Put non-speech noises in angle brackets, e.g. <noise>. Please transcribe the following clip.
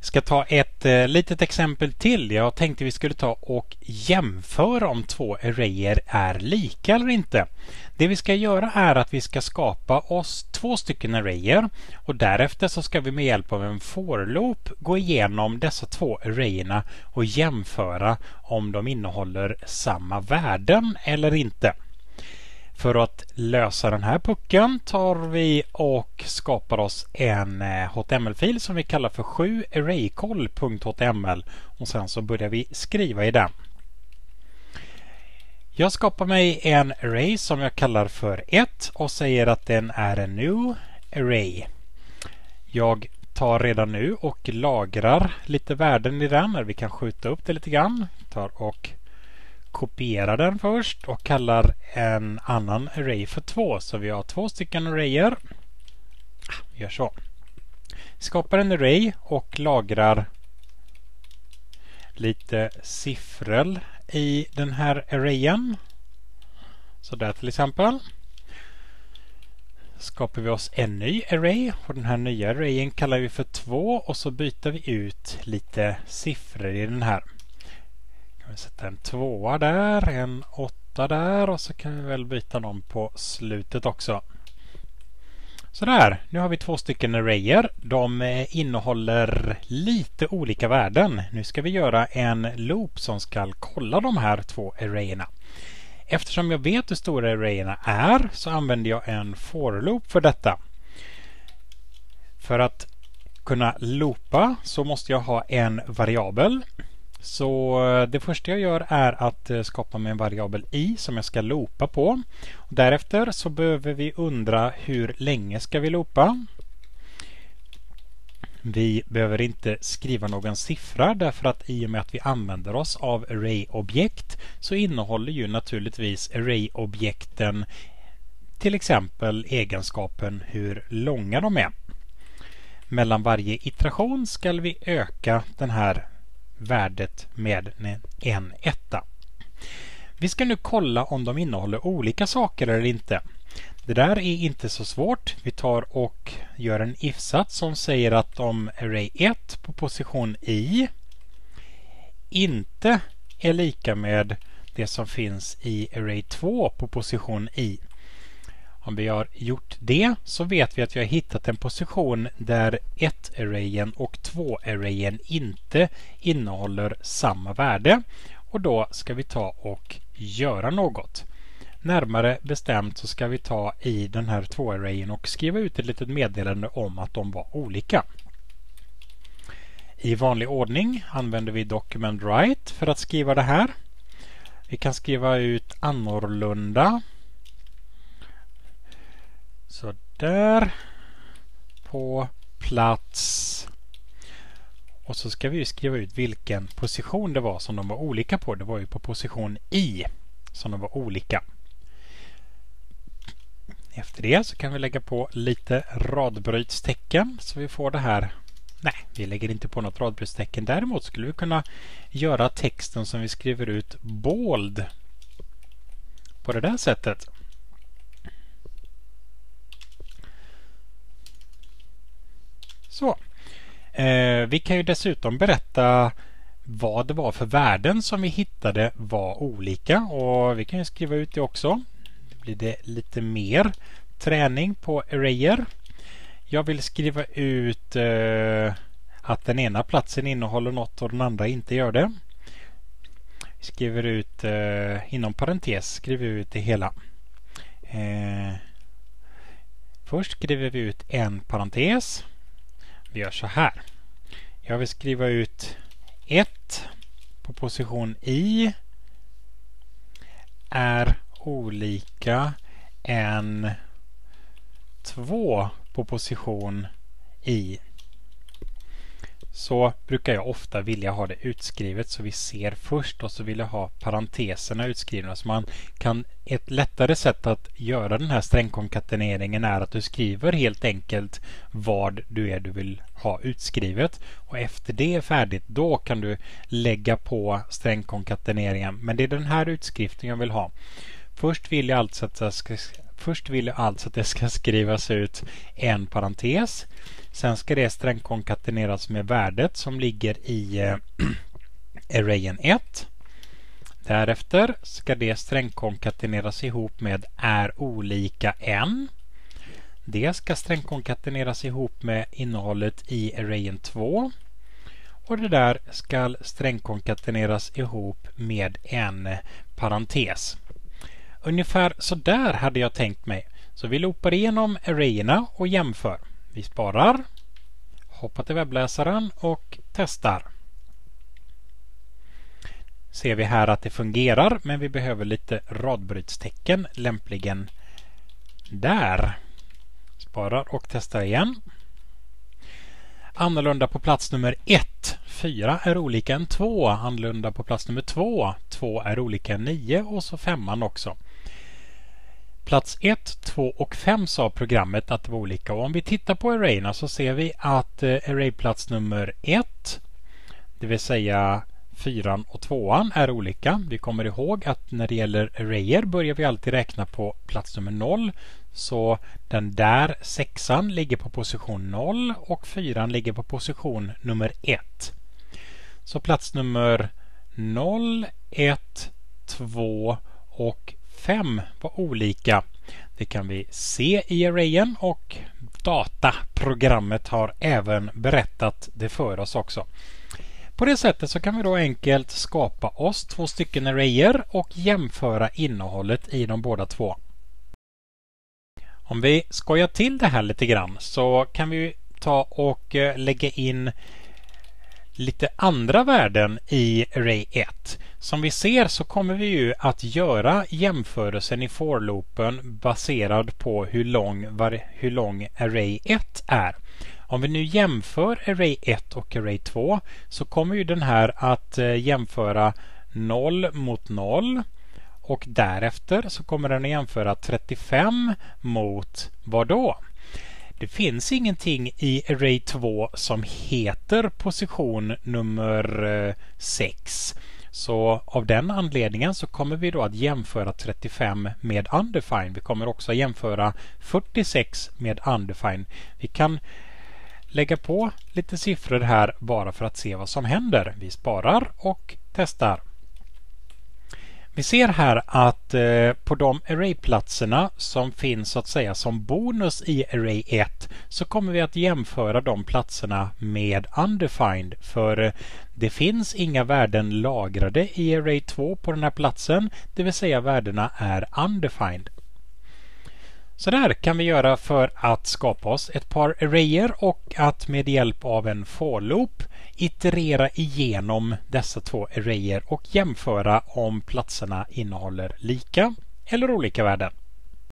ska ta ett eh, litet exempel till. Jag tänkte vi skulle ta och jämföra om två arrayer är lika eller inte. Det vi ska göra är att vi ska skapa oss två stycken arrayer och därefter så ska vi med hjälp av en for-loop gå igenom dessa två arrayerna och jämföra om de innehåller samma värden eller inte. För att lösa den här pucken tar vi och skapar oss en eh, HTML-fil som vi kallar för 7arraycall.html och sen så börjar vi skriva i den. Jag skapar mig en array som jag kallar för 1 och säger att den är en new array. Jag tar redan nu och lagrar lite värden i den. Vi kan skjuta upp det lite grann. Tar och kopierar den först och kallar en annan array för 2. Så vi har två stycken arrayer. Vi gör så. Skapar en array och lagrar lite siffror i den här arrayen. Så där till exempel. Skapar vi oss en ny array och den här nya arrayen kallar vi för 2 och så byter vi ut lite siffror i den här. Kan vi sätta en tvåa där, en åtta där och så kan vi väl byta dem på slutet också. Sådär, nu har vi två stycken arrayer. De eh, innehåller lite olika värden. Nu ska vi göra en loop som ska kolla de här två arrayerna. Eftersom jag vet hur stora arrayerna är så använder jag en for-loop för detta. För att kunna loopa så måste jag ha en variabel så eh, det första jag gör är att eh, skapa mig en variabel i som jag ska loopa på. Därefter så behöver vi undra hur länge ska vi loopa. Vi behöver inte skriva någon siffra därför att i och med att vi använder oss av array-objekt så innehåller ju naturligtvis array-objekten till exempel egenskapen hur långa de är. Mellan varje iteration ska vi öka den här värdet med en etta. Vi ska nu kolla om de innehåller olika saker eller inte. Det där är inte så svårt. Vi tar och gör en if-sats som säger att om array 1 på position i inte är lika med det som finns i array 2 på position i om vi har gjort det så vet vi att vi har hittat en position där 1-arrayen och 2-arrayen inte innehåller samma värde. Och då ska vi ta och göra något. Närmare bestämt så ska vi ta i den här 2-arrayen och skriva ut ett litet meddelande om att de var olika. I vanlig ordning använder vi document write för att skriva det här. Vi kan skriva ut annorlunda så där. På plats. Och så ska vi skriva ut vilken position det var som de var olika på. Det var ju på position i som de var olika. Efter det så kan vi lägga på lite radbrytstecken så vi får det här. Nej, vi lägger inte på något radbrytstecken. Däremot skulle vi kunna göra texten som vi skriver ut bold på det där sättet. Så. Eh, vi kan ju dessutom berätta vad det var för värden som vi hittade var olika och vi kan ju skriva ut det också. Då blir det lite mer träning på arrayer. Jag vill skriva ut eh, att den ena platsen innehåller något och den andra inte gör det. Vi skriver ut eh, inom parentes skriver vi ut det hela. Eh, först skriver vi ut en parentes vi gör så här. Jag vill skriva ut 1 på position i är olika än 2 på position i så brukar jag ofta vilja ha det utskrivet så vi ser först och så vill jag ha parenteserna utskrivna. Så man kan, ett lättare sätt att göra den här strängkonkateneringen är att du skriver helt enkelt vad du är du vill ha utskrivet. Och efter det är färdigt då kan du lägga på strängkonkateneringen. Men det är den här utskriften jag vill ha. Först vill jag alltså att jag ska Först vill jag alltså att det ska skrivas ut en parentes. Sen ska det strängkonkateneras med värdet som ligger i eh, <clears throat> arrayen 1. Därefter ska det strängkonkateneras ihop med är olika n. Det ska strängkonkateneras ihop med innehållet i arrayen 2. Och det där ska strängkonkateneras ihop med en parentes. Ungefär så där hade jag tänkt mig. Så vi loopar igenom arrayerna och jämför. Vi sparar, hoppar till webbläsaren och testar. Ser vi här att det fungerar men vi behöver lite radbrytstecken lämpligen där. Sparar och testar igen. Annorlunda på plats nummer 1. 4 är olika än 2. Annorlunda på plats nummer 2. 2 är olika än 9 och så femman också. Plats 1, 2 och 5 sa programmet att det var olika. Och om vi tittar på arrayerna så ser vi att eh, arrayplats nummer 1, det vill säga 4 och 2 är olika. Vi kommer ihåg att när det gäller arrayer börjar vi alltid räkna på plats nummer 0. Så den där sexan ligger på position 0 och 4 ligger på position nummer 1. Så plats nummer 0, 1, 2 och fem var olika. Det kan vi se i arrayen och dataprogrammet har även berättat det för oss också. På det sättet så kan vi då enkelt skapa oss två stycken arrayer och jämföra innehållet i de båda två. Om vi skojar till det här lite grann så kan vi ta och eh, lägga in lite andra värden i array 1. Som vi ser så kommer vi ju att göra jämförelsen i for-loopen baserad på hur lång, hur lång array 1 är. Om vi nu jämför array 1 och array 2 så kommer ju den här att eh, jämföra 0 mot 0 och därefter så kommer den att jämföra 35 mot vad då? Det finns ingenting i array 2 som heter position nummer eh, 6. Så av den anledningen så kommer vi då att jämföra 35 med undefined. Vi kommer också jämföra 46 med undefined. Vi kan lägga på lite siffror här bara för att se vad som händer. Vi sparar och testar. Vi ser här att eh, på de arrayplatserna som finns så att säga som bonus i array 1 så kommer vi att jämföra de platserna med undefined för eh, det finns inga värden lagrade i array 2 på den här platsen det vill säga värdena är undefined. Så där kan vi göra för att skapa oss ett par arrayer och att med hjälp av en for loop iterera igenom dessa två arrayer och jämföra om platserna innehåller lika eller olika värden.